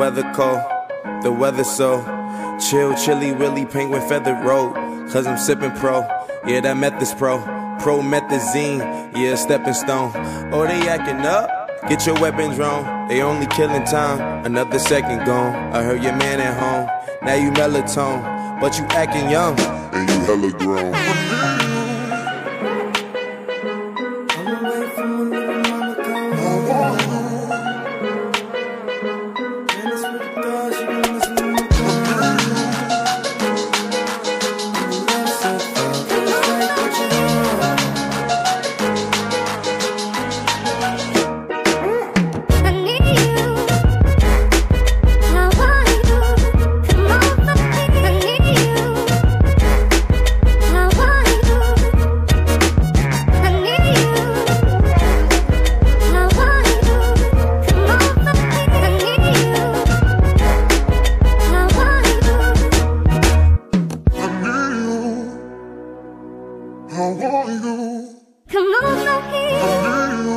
weather cold, the weather so chill, chilly, willy, penguin feathered road. Cause I'm sipping pro, yeah, that method's pro. Promethazine, yeah, stepping stone. Oh, they acting up? Get your weapons wrong. They only killing time. Another second gone. I heard your man at home. Now you melatonin, but you acting young. And you hella grown. I are you. Need you.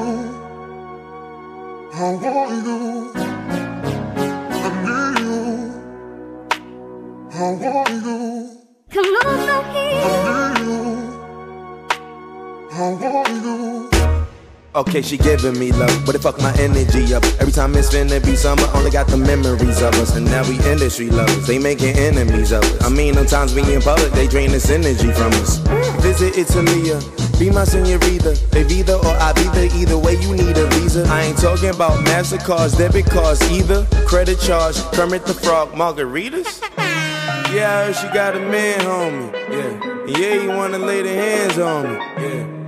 I want you. I need you. I want you. I need you. I want you. Okay, she giving me love, but it fuck my energy up. Every time it's finna be summer, only got the memories of us. And now we industry lovers, they making enemies of us. I mean, sometimes we in public, they drain this energy from us. Visit Italia, be my senorita. They either or I be there, either way you need a visa. I ain't talking about MasterCards, debit cards either. Credit charge, Kermit the Frog, margaritas. Yeah, I heard she got a man, homie. Yeah, yeah, he wanna lay the hands on me.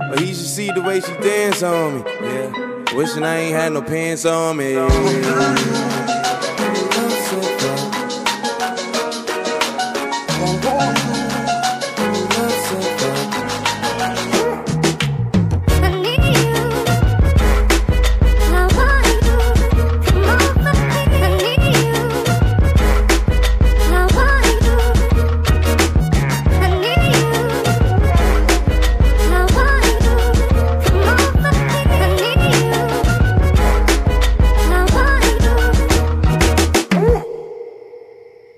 But he should see the way she dance on me. Yeah. Wishing I ain't had no pants on me.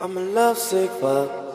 I'm a lovesick fuck.